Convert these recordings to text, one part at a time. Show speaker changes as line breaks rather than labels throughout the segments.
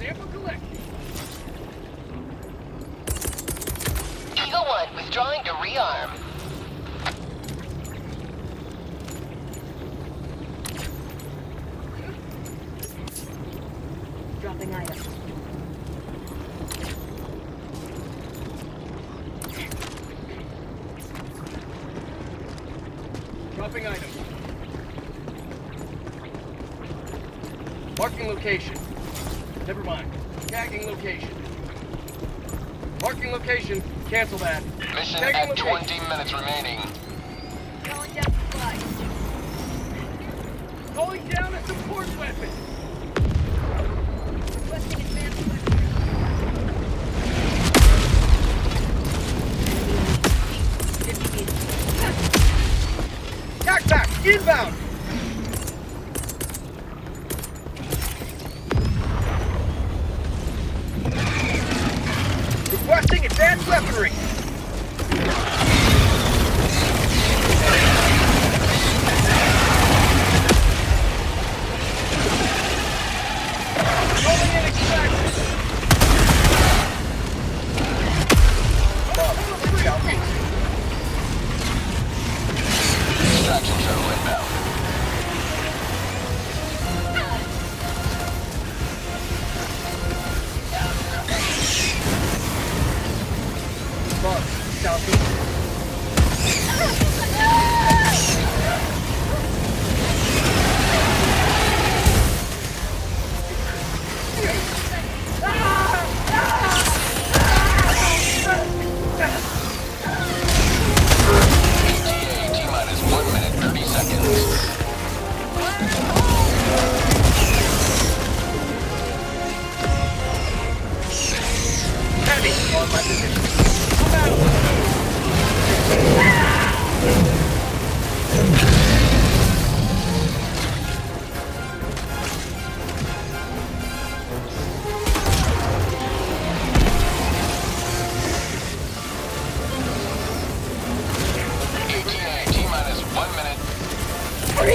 Sample collected.
Eagle 1 withdrawing to rearm.
Dropping item.
Dropping item. Marking location. Never mind. Tagging location. Marking location. Cancel that.
Mission
Tagging
at
location.
20 minutes remaining.
Calling down supplies.
Calling down a support weapon.
Requesting advanced weaponry. Fifty meters.
Inbound. Weaponry. Southeast.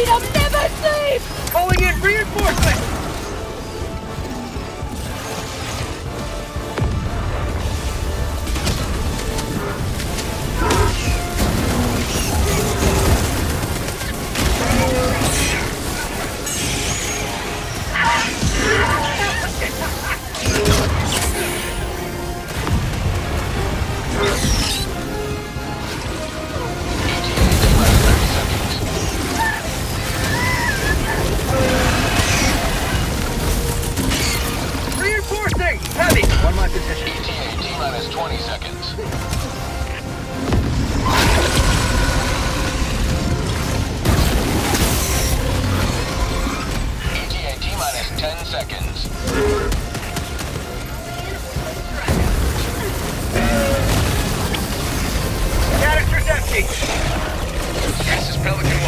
Freedom never sleeps!
Calling in reinforcements.
Seconds. ETA T-minus 10 seconds.
Canister's empty.
This is Pelican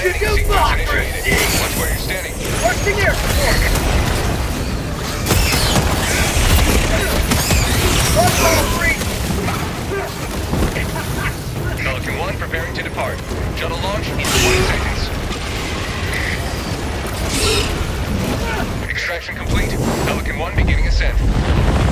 Landing sequence initiated. Watch where you're standing.
Requesting air free.
Pelican 1 preparing to depart. Shuttle launch in 20 seconds. Extraction complete. Pelican 1 beginning ascent.